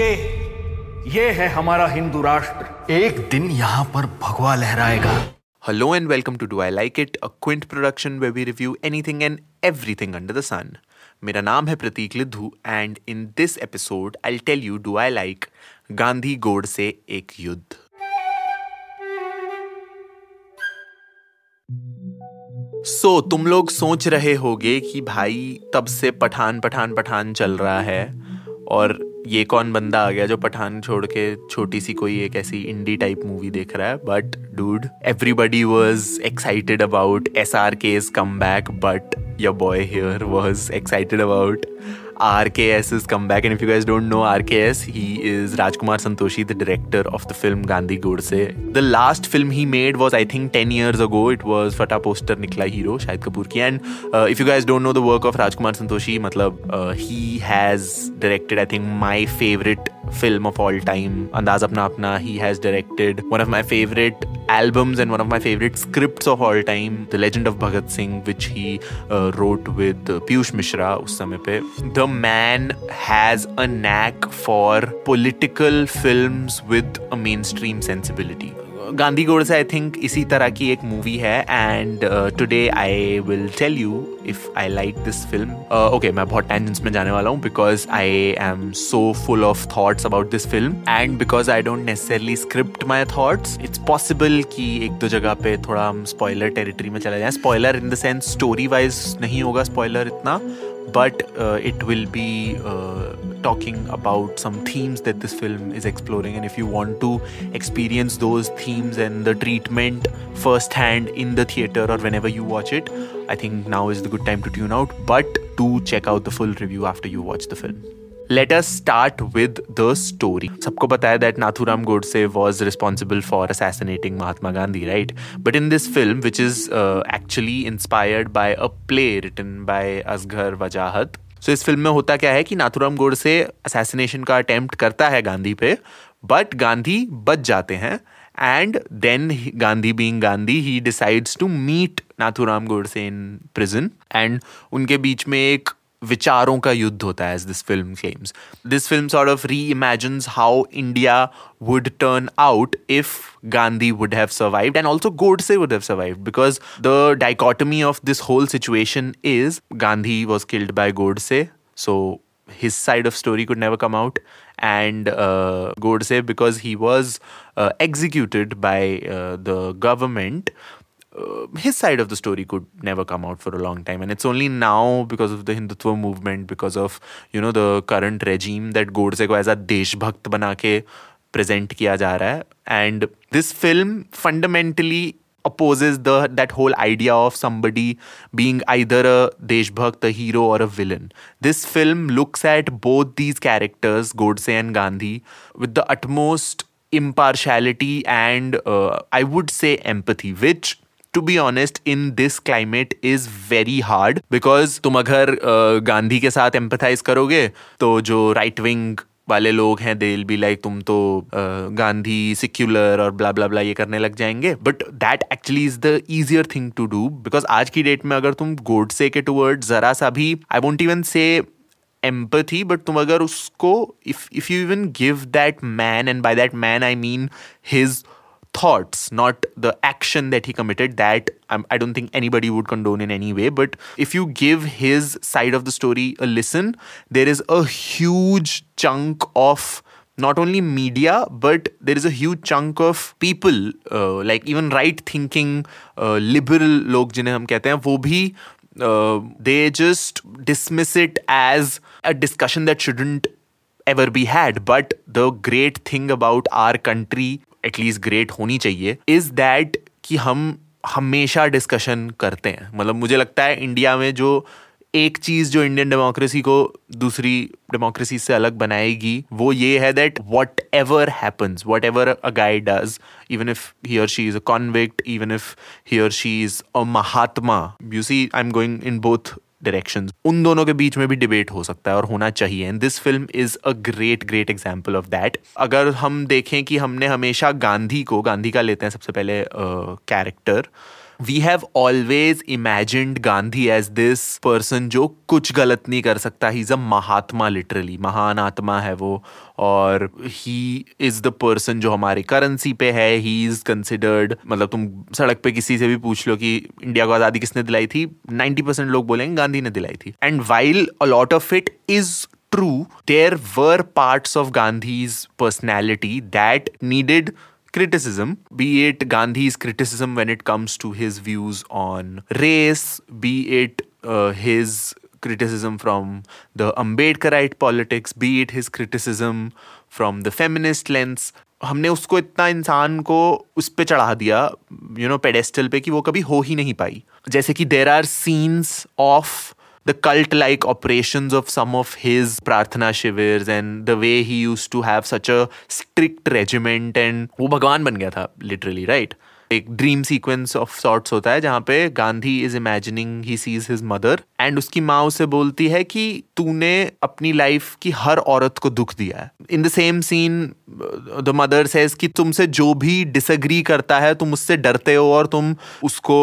ये ये है हमारा हिंदू राष्ट्र। एक दिन यहाँ पर भगवा लहराएगा। Hello and welcome to Do I Like It, a Quint production where we review anything and everything under the sun. मेरा नाम है Prateek Liddhu and in this episode I tell you do I like Gandhi Godse एक युद्ध। सो so, तुम लोग सोच रहे होगे कि भाई तब से पठान पठान पठान चल रहा है और ये कौन बंदा आ गया जो पठान छोड़ के छोटी सी कोई एक ऐसी इंडी टाइप मूवी देख रहा है? But dude everybody was excited about S R K's come back but your boy here was excited about RKS's comeback. And if you guys don't know RKS, he is Rajkumar Santoshi, the director of the film Gandhi Godse. The last film he made was, I think, 10 years ago. It was Fata Poster Nikla Hero, Shahid Kapoor ki. And uh, if you guys don't know the work of Rajkumar Santoshi, matlab, uh, he has directed, I think, my favorite film of all time, Andaz Apna Apna. He has directed one of my favorite albums and one of my favorite scripts of all time, The Legend of Bhagat Singh, which he uh, wrote with uh, Piyush Mishra us pe. The man has a knack for political films with a mainstream sensibility. Gandhi Godse I think इसी तरह की एक movie है and today I will tell you if I like this film okay मैं बहुत tangents में जाने वाला हूँ because I am so full of thoughts about this film and because I don't necessarily script my thoughts it's possible कि एक दो जगह पे थोड़ा हम स्पॉयलर टेरिटरी में चले जाए। Spoiler in the sense story wise नहीं होगा स्पॉयलर इतना but uh, it will be uh, talking about some themes that this film is exploring. And if you want to experience those themes and the treatment firsthand in the theater or whenever you watch it, I think now is the good time to tune out. But do check out the full review after you watch the film. Let us start with the story सबको बताया that Nathuram Godse was responsible for assassinating Mahatma Gandhi right but in this film which is actually inspired by a play written by Asghar Wajahat so इस film में होता क्या है कि Nathuram Godse assassination का attempt करता है गांधी पे बट गांधी बच जाते हैं and then Gandhi being Gandhi he decides to meet Nathuram Godse in prison and उनके बीच में एक विचारों का युद्ध होता है as this film claims this film sort of reimagines how India would turn out if Gandhi would have survived and also Godse would have survived because the dichotomy of this whole situation is Gandhi was killed by Godse so his side of story could never come out and uh, Godse because he was uh, executed by uh, the government uh, his side of the story could never come out for a long time. And it's only now because of the hindutva movement because of you know the current regime that godse ko as a deshbhakt bana ke present kiya ja raha hai. And this film fundamentally opposes the that whole idea of somebody being either a deshbhakt a hero or a villain. This film looks at both these characters godse and gandhi with the utmost impartiality and uh, i would say empathy which to be honest in this climate is very hard because तुम अगर गांधी के साथ empathise करोगे तो जो right wing वाले लोग हैं दे बी लाइक तुम तो गांधी सिक्यूलर और ब्ला ब्ला ब्ला ये करने लग जाएँगे. But that actually is the easier thing to do because आज की डेट में अगर तुम गोडसे के टूवर्ड जरा सा भी I won't even say empathy, but तुम अगर उसको if if you even give that man, and by that man I mean his thoughts, not the action that he committed. That um, I don't think anybody would condone in any way. But if you give his side of the story a listen, there is a huge chunk of not only media but there is a huge chunk of people uh, like even right thinking uh, liberal log जिन्हें हम कहते हैं वो भी uh, they just dismiss it as a discussion that shouldn't ever be had but the great thing about our country at least great होनी चाहिए is that कि हम हमेशा डिस्कशन करते हैं। मतलब मुझे लगता है इंडिया में जो एक चीज़ जो इंडियन डेमोक्रेसी को दूसरी डेमोक्रेसी से अलग बनाएगी, वो ये है that whatever happens whatever a guy does even if he और she is a convict even if he और she is a Mahatma you see I am going in both direction उन दोनों के बीच में भी डिबेट हो सकता है और होना चाहिए। And this film is a great great example of that अगर हम देखें कि हमने हमेशा गांधी को गांधी का लेते हैं सबसे पहले character uh, we have always imagined Gandhi as this person जो कुछ गलत नहीं कर सकता. He is a Mahatma literally महान आत्मा है वो. और ही इज़ द पर्सन जो हमारे करेंसी पे है. ही इज़ कंसिडर्ड मतलब तुम सड़क पे किसी से भी पूछ लो कि इंडिया को आज़ादी किसने दिलाई थी? नाइन्टी परसेंट लोग बोलेंगे गांधी ने दिलाई थी. And while a lot of it is true, there were parts of Gandhi's personality that needed criticism, be it Gandhi's criticism when it comes to his views on race, be it uh, his criticism from the Ambedkarite politics, be it his criticism from the feminist lens. हमने उसको इतना इंसान को उस पर चढ़ा दिया you know pedestal पे कि वो कभी हो ही नहीं पाई जैसे कि there are scenes of the cult like operations of some of his prarthana shivers and the way he used to have such a strict regiment and वो भगवान बन गया था literally right एक ड्रीम सीक्वेंस ऑफ़ सॉर्ट्स होता है, जहाँ पे Gandhi is imagining he sees his mother and उसकी माँ उसे बोलती है कि तूने अपनी लाइफ की हर औरत को दुख दिया है। In the same scene the mother says कि तुमसे जो भी डिसएग्री करता है, तुम उससे डरते हो और तुम उसको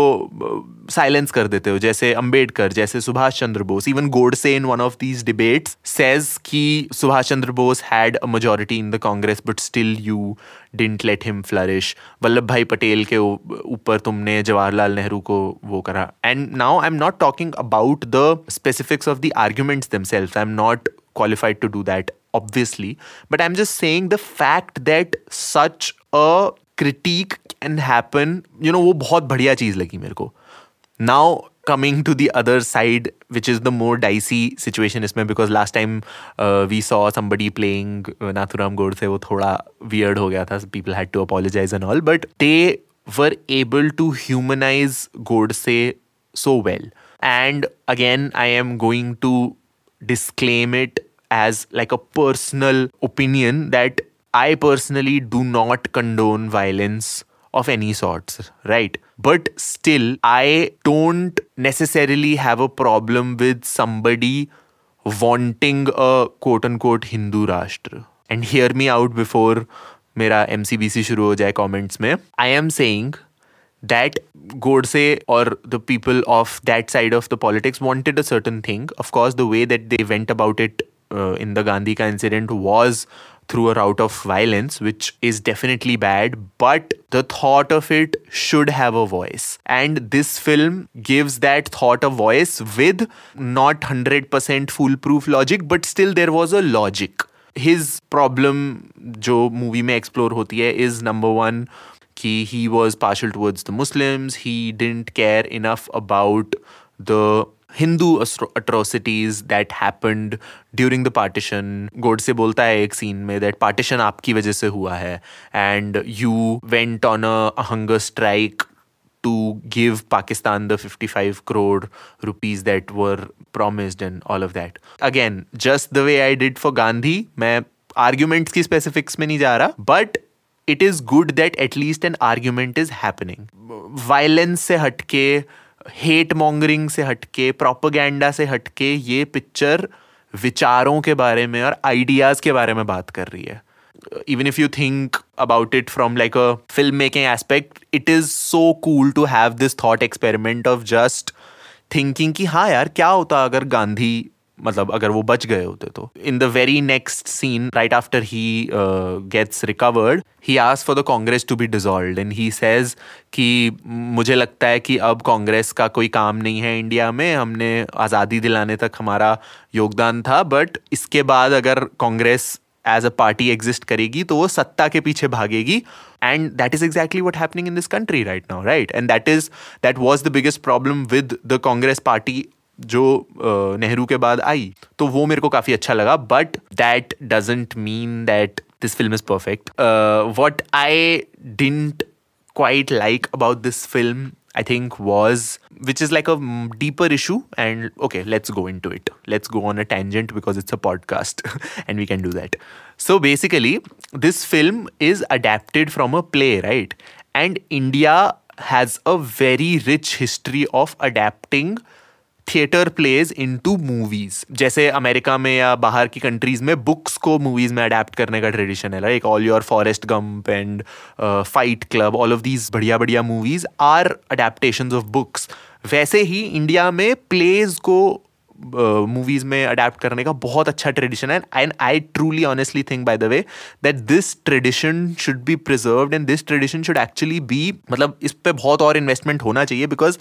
साइलेंस कर देते हो। जैसे अंबेडकर, जैसे Subhash Chandra Bose even Godse in one of these debates says कि Subhash Chandra Bose had a majority in the Congress but still you didn't let him flourish Vallabh Bhai Patel के ऊपर तुमने जवाहरलाल नेहरू को वो करा and now I am not talking about the specifics of the arguments themselves I am not qualified to do that, obviously. But i'm just saying the fact that such a critique can happen, you know वो बहुत बढ़िया चीज़ लगी मेरे को now coming to the other side which is the more dicey situation इसमें because last time uh, we saw somebody playing uh, Nathuram Godse वो थोड़ा weird हो गया था people had to apologize and all but they were able to humanize Godse so well and again I am going to disclaim it as like a personal opinion that I personally do not condone violence of any sorts, right? But still, I don't necessarily have a problem with somebody wanting a quote unquote Hindu Rashtra. And hear me out before मेरा M C B C शुरू हो जाए comments में I am saying that Godse or the people of that side of the politics wanted a certain thing. Of course, the way that they went about it uh, in the Gandhika incident was through a route of violence, which is definitely bad, but the thought of it should have a voice. And this film gives that thought a voice with not 100% foolproof logic, but still there was a logic. His problem, जो movie में explore होती है, is number one, कि he was partial towards the Muslims. He didn't care enough about the Hindu atrocities that happened during the partition Godse बोलता है एक scene में that partition आपकी वजह से हुआ है। And you went on a hunger strike to give Pakistan the fifty five crore rupees that were promised and all of that again just the way I did for Gandhi मैं arguments की specifics में नहीं जा रहा but it is good that at least an argument is happening violence से हटके hate mongering से हटके प्रोपोगंडा से हटके ये पिक्चर विचारों के बारे में और आइडियाज़ के बारे में बात कर रही है। Even if you think about it from like a film making aspect it is so cool to have this thought experiment of just thinking कि हाँ यार, क्या होता अगर गांधी मतलब अगर वो बच गए होते तो। In the very next scene right after he gets recovered he us for the Congress to be dissolve and he says कि मुझे लगता है कि अब कांग्रेस का कोई काम नहीं है इंडिया में, हमने आज़ादी दिलाने तक हमारा योगदान था बट इसके बाद अगर Congress as a party exist करेगी तो वो सत्ता के पीछे भागेगी। And that is exactly what happening in this country right now right and that is that was the biggest problem with the Congress party जो नेहरू के बाद आई तो वो मेरे को काफ़ी अच्छा लगा but that doesn't mean that this film is perfect what I didn't quite like about this film i think was which is like a deeper issue and okay let's go into it let's go on a tangent because it's a podcast and we can do that so basically this film is adapted from a play right and india has a very rich history of adapting theatre plays into movies जैसे America में या बाहर की countries में books को movies में adapt करने का ट्रेडिशन है like all your Forrest Gump and Fight Club all of these बढ़िया बढ़िया movies are adaptation of books वैसे ही इंडिया में प्लेज को मूवीज़ uh, में अडेप्ट करने का बहुत अच्छा ट्रेडिशन है and I truly honestly think by the way that this tradition should be preserve and this tradition should actually be मतलब इस पर बहुत और इन्वेस्टमेंट होना चाहिए बिकॉज़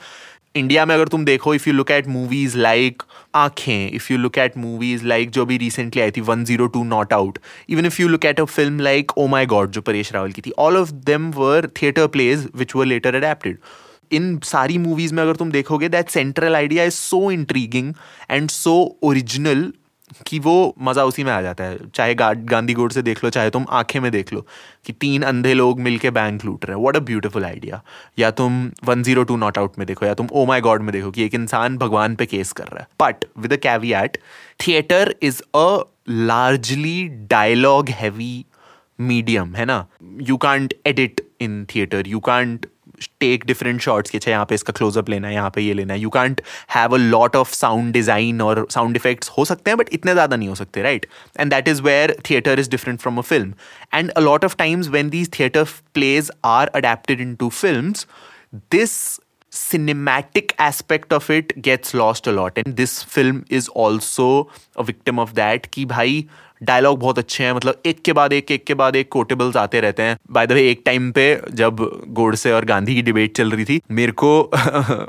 इंडिया में अगर तुम देखो if you look at movies like Aankhen if you look at movies like जो भी रिसेंटली आई थी one zero two not out even if you look at a film like oh my God जो परेश रावल की थी all of them were theatre plays which were later adapted in सारी movies में अगर तुम देखोगे that central idea is so intriguing and so original कि वो मज़ा उसी में आ जाता है। चाहे गांधी गोड से देख लो, चाहे तुम आँखें में देख लो कि तीन अंधे लोग मिलके बैंक लूट रहे हैं। व्हाट अ ब्यूटीफुल आइडिया या तुम one zero two not out में देखो, या तुम ओ माई गॉड में देखो कि एक इंसान भगवान पे केस कर रहा है। But with a caveat theatre is a largely dialogue heavy medium है ना? You can't edit in theatre you can't take different shots कि अच्छा यहाँ पे इसका क्लोजअप लेना है, यहाँ पे ये लेना है. You can't have a lot of sound design और साउंड इफेक्ट्स हो सकते हैं बट इतने ज़्यादा नहीं हो सकते right and that is where theatre is different from a film and a lot of times when these theatre plays are adapted into film this cinematic aspect of it gets lost a lot. And this film is also a of that कि, भाई dialogue बहुत अच्छे हैं मतलब एक के बाद एक एक के बाद एक कोटेबल्स आते रहते हैं। बाय द वे एक टाइम पे जब गोडसे और गांधी की डिबेट चल रही थी, मेरे को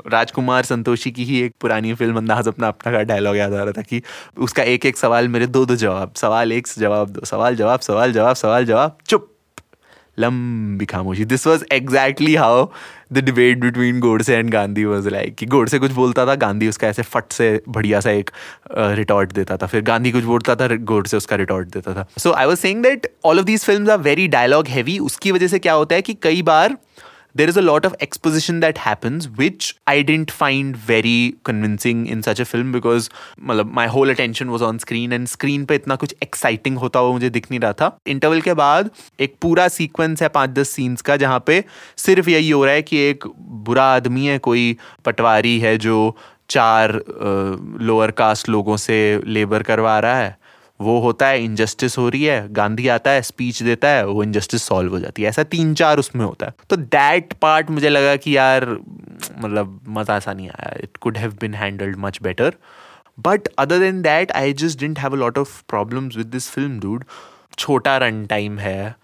राजकुमार संतोषी की ही एक पुरानी फ़िल्म अंदाज अपना अपना का डायलॉग याद आ रहा था कि उसका एक एक सवाल मेरे दो दो जवाब, सवाल एक, जवाब दो, सवाल जवाब सवाल जवाब सवाल जवाब, चुप। लंबी खामोशी। This was exactly how the debate between Godse and Gandhi was like कि गोडसे कुछ बोलता था गांधी उसका ऐसे फट से बढ़िया सा एक रिटॉर्ट देता था। फिर गांधी कुछ बोलता था गोडसे उसका रिटॉर्ट देता था। So I was saying that all of these film are very dialogue heavy उसकी वजह से क्या होता है कि कई बार there is a lot of exposition that happens, which I didn't find very convincing in such a film because my whole attention was on screen and screen पे इतना कुछ exciting होता हुआ मुझे दिख नहीं रहा था इंटरवल के बाद एक पूरा सीक्वेंस है पाँच दस सीन्स का जहाँ पे सिर्फ़ यही हो रहा है कि एक बुरा आदमी है कोई पटवारी है जो चार लोअर कास्ट लोगों से लेबर करवा रहा है वो होता है इनजस्टिस हो रही है, गांधी आता है स्पीच देता है, वो इनजस्टिस सॉल्व हो जाती है। ऐसा तीन चार उसमें होता है। तो दैट पार्ट मुझे लगा कि यार मतलब मज़ा सा नहीं आया। It could have been handled much better but other than that I just didn't have a lot of problems with this film dude छोटा रन टाइम है,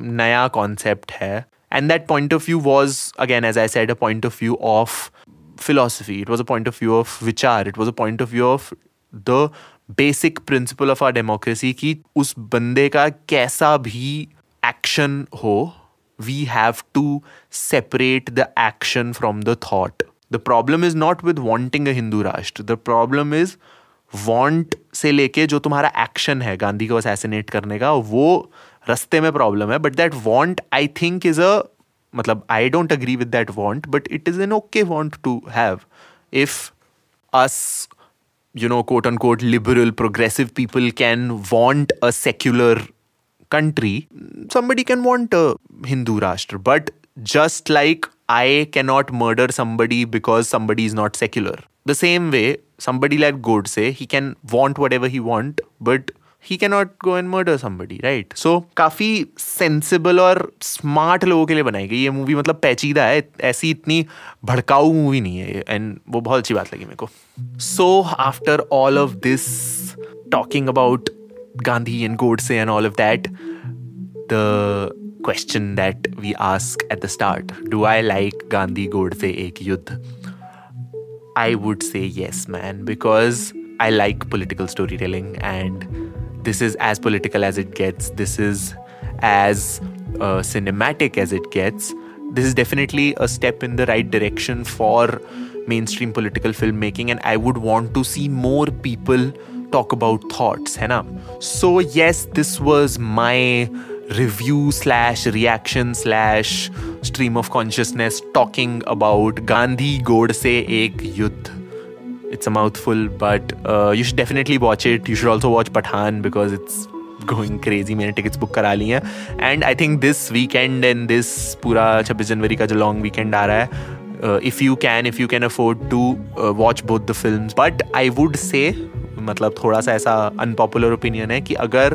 नया कॉन्सेप्ट है। And that point of view was again as I said a point of view of philosophy it was a point of view of vichar it was a point of view of the basic principle of our democracy कि उस बंदे का कैसा भी action हो we have to separate the action from the thought the problem is not with wanting a Hindu राष्ट्र the problem is want से लेके जो तुम्हारा एक्शन है गांधी को असैसिनेट करने का, वो रस्ते में प्रॉब्लम है. But that want I think is a मतलब I don't agree with that want but it is an okay want to have if us you know, quote unquote, liberal, progressive people can want a secular country, somebody can want a Hindu Rashtra. But just like I cannot murder somebody because somebody is not secular. The same way, somebody like Godse, he can want whatever he want, but he can not go and murder somebody right so काफ़ी sensible और smart लोगों के लिए बनाई गई ये movie मतलब पैचीदा है, ऐसी इतनी भड़काऊ मूवी नहीं है एंड वो बहुत अच्छी बात लगी मेरे को। So after all of this talking about Gandhi and Godse and all of that the question that we ask at the start, do i like gandhi godse ek yuddh i would say yes, man, because i like political storytelling and this is as political as it gets. This is as uh, cinematic as it gets. This is definitely a step in the right direction for mainstream political filmmaking, and I would want to see more people talk about thoughts, है ना? So yes, this was my review slash reaction slash stream of consciousness talking about Gandhi Godse Ek Yudh it's a mouthful, but uh, you should definitely watch it. You should also watch Pathan because it's going crazy. मैंने tickets book करा ली हैं and I think this weekend and this पूरा छब्बीस जनवरी का जो long weekend आ रहा है if you can if you can afford to watch both the film but I would say मतलब थोड़ा सा ऐसा अनपॉपुलर ओपिनियन है कि अगर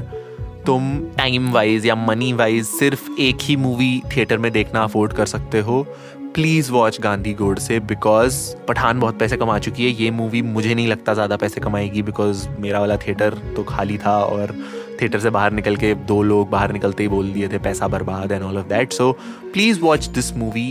तुम टाइम वाइज या मनी वाइज सिर्फ़ एक ही मूवी थिएटर में देखना अफोर्ड कर सकते हो प्लीज़ वॉच गांधी गोड से बिकॉज़ पठान बहुत पैसे कमा चुकी है ये मूवी मुझे नहीं लगता ज़्यादा पैसे कमाएगी बिकॉज़ मेरा वाला थिएटर तो खाली था और थिएटर से बाहर निकल के दो लोग बाहर निकलते ही बोल दिए थे पैसा बर्बाद and all of that so please watch this movie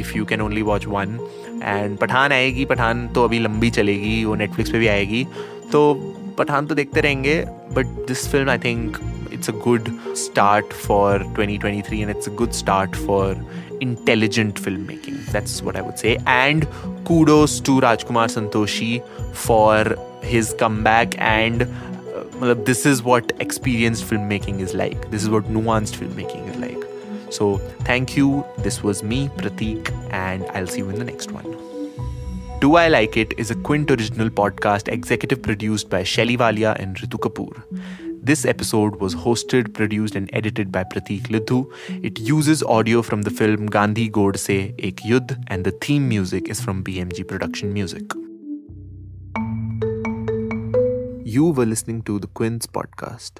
if you can only watch one and Pathaan आएगी पठान तो अभी लंबी चलेगी वो नेटफ्लिक्स पे भी आएगी तो पठान तो देखते रहेंगे but this film I think it's a good start for 2023 and it's a good start for intelligent filmmaking. That's what i would say. And kudos to rajkumar santoshi for his comeback and uh, this is what experienced filmmaking is like. This is what nuanced filmmaking is like. So thank you. This was me pratik and i'll see you in the next one. Do I Like It is a Quint original podcast executive produced by Shelly Walia and Ritu Kapoor. This episode was hosted, produced, and edited by Pratik Lidhu. It uses audio from the film Gandhi Godse Ek Yudh, and the theme music is from BMG Production Music. You were listening to the Quince podcast.